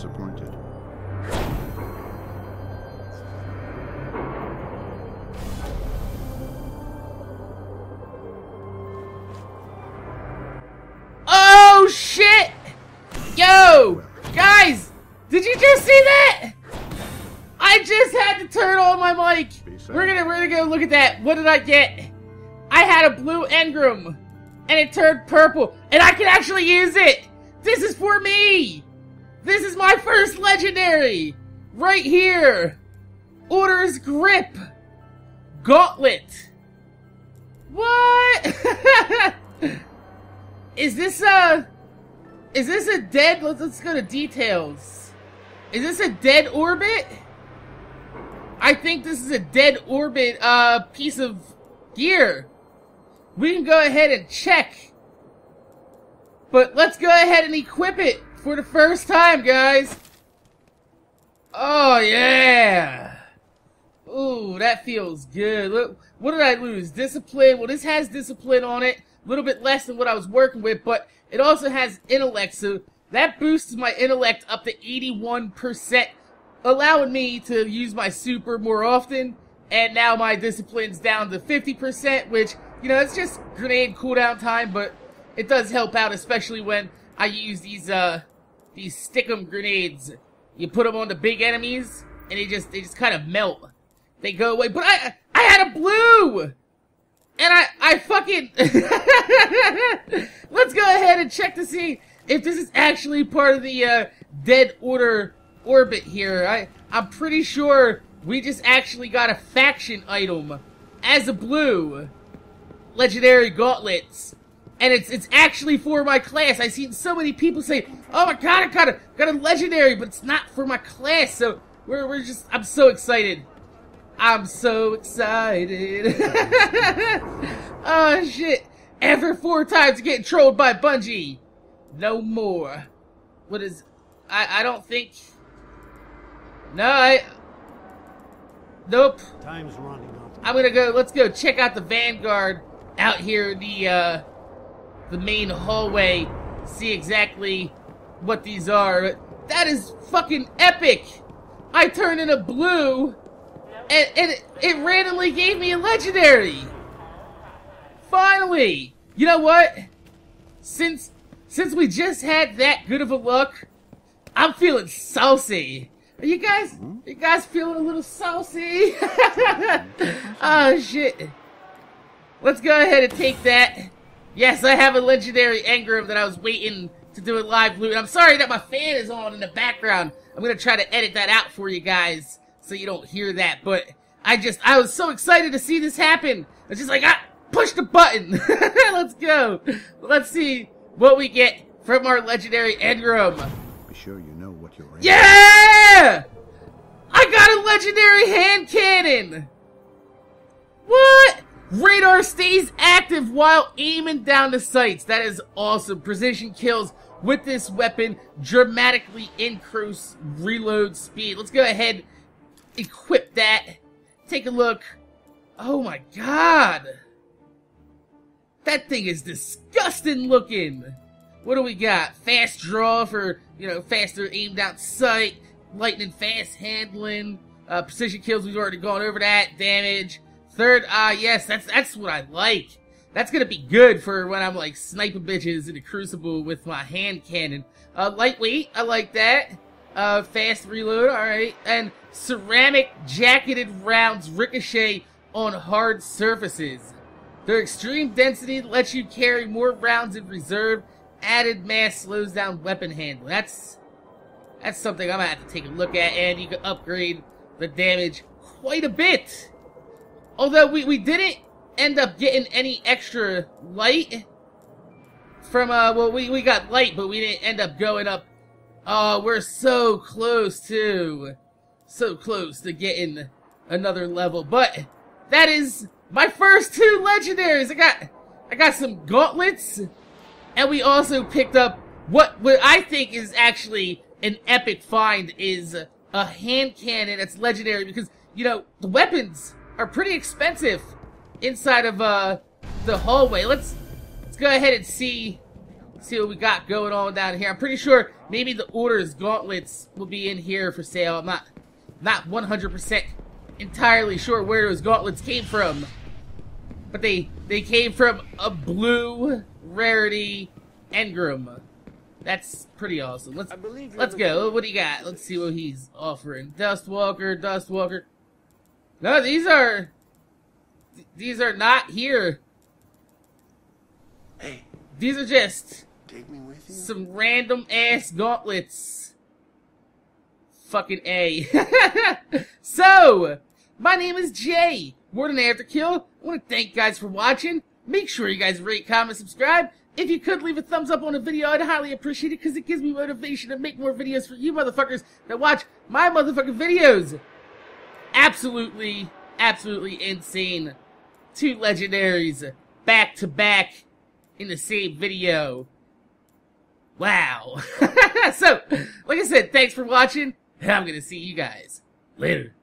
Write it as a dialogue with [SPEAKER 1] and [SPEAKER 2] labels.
[SPEAKER 1] disappointed.
[SPEAKER 2] Oh shit! Yo! Guys! Did you just see that? I just had to turn on my mic. We're gonna we're gonna go look at that. What did I get? I had a blue engram and it turned purple and I can actually use it. This is for me. This is my first legendary. Right here. Orders grip. Gauntlet. What? is this a is this a dead let's, let's go to details. Is this a dead orbit? I think this is a dead orbit uh piece of gear. We can go ahead and check. But let's go ahead and equip it for the first time, guys. Oh yeah. Ooh, that feels good. Look, what did I lose? Discipline. Well, this has discipline on it. A little bit less than what I was working with, but it also has intellect, so that boosts my intellect up to 81%, allowing me to use my super more often. And now my discipline's down to 50%, which, you know, it's just grenade cooldown time, but it does help out, especially when I use these, uh, these stickum grenades. You put them on the big enemies, and they just, they just kind of melt. They go away, but I, I had a blue! And I, I fucking, let's go ahead and check to see if this is actually part of the, uh, Dead Order orbit here. I, I'm pretty sure we just actually got a faction item as a blue. Legendary gauntlets. And it's it's actually for my class. I've seen so many people say, "Oh my god, I got a got a legendary," but it's not for my class. So we're we're just I'm so excited. I'm so excited. oh shit! Ever four times getting trolled by Bungie. No more. What is? I I don't think. No, I. Nope.
[SPEAKER 3] Time's running out.
[SPEAKER 2] I'm gonna go. Let's go check out the Vanguard out here in the uh, the main hallway. See exactly what these are. That is fucking epic. I turned into blue, and, and it, it randomly gave me a legendary. Finally, you know what? Since since we just had that good of a look, I'm feeling saucy. Are you guys, you guys feeling a little saucy? oh shit. Let's go ahead and take that. Yes, I have a legendary engram that I was waiting to do a live loot. I'm sorry that my fan is on in the background. I'm gonna try to edit that out for you guys so you don't hear that. But I just, I was so excited to see this happen. I was just like, ah, push the button. Let's go. Let's see what we get from our legendary engram.
[SPEAKER 1] Be sure you know what you're in.
[SPEAKER 2] Yeah! I got a legendary hand cannon! What? Radar stays active while aiming down the sights. That is awesome. Precision kills with this weapon dramatically increase reload speed. Let's go ahead, equip that. Take a look. Oh my god! That thing is disgusting looking! What do we got? Fast draw for, you know, faster aimed out sight, lightning fast handling, uh, precision kills, we've already gone over that, damage. Third eye, yes, that's, that's what I like. That's gonna be good for when I'm like sniping bitches in the crucible with my hand cannon. Uh, lightweight, I like that. Uh, fast reload, alright. And ceramic jacketed rounds ricochet on hard surfaces. Their extreme density lets you carry more rounds in reserve. Added mass slows down weapon handling. That's that's something I'm gonna have to take a look at, and you can upgrade the damage quite a bit. Although we, we didn't end up getting any extra light from uh well we, we got light, but we didn't end up going up. Oh, we're so close to so close to getting another level. But that is my first two legendaries. I got I got some gauntlets, and we also picked up what what I think is actually an epic find is a hand cannon that's legendary because you know the weapons are pretty expensive inside of uh the hallway. Let's let's go ahead and see see what we got going on down here. I'm pretty sure maybe the orders gauntlets will be in here for sale. I'm not not 100% entirely sure where those gauntlets came from. But they they came from a blue rarity engram. That's pretty awesome. Let's let's go. What do you got? Let's see what he's offering. Dustwalker, Dustwalker. No, these are these are not here.
[SPEAKER 1] Hey,
[SPEAKER 2] These are just
[SPEAKER 1] take me with you.
[SPEAKER 2] some random ass gauntlets. Fucking A. so, my name is Jay. MorninAfterKill. I want to thank you guys for watching. Make sure you guys rate, comment, subscribe. If you could leave a thumbs up on the video, I'd highly appreciate it because it gives me motivation to make more videos for you motherfuckers that watch my motherfucking videos. Absolutely, absolutely insane. Two legendaries back to back in the same video. Wow. so, like I said, thanks for watching, and I'm gonna see you guys later.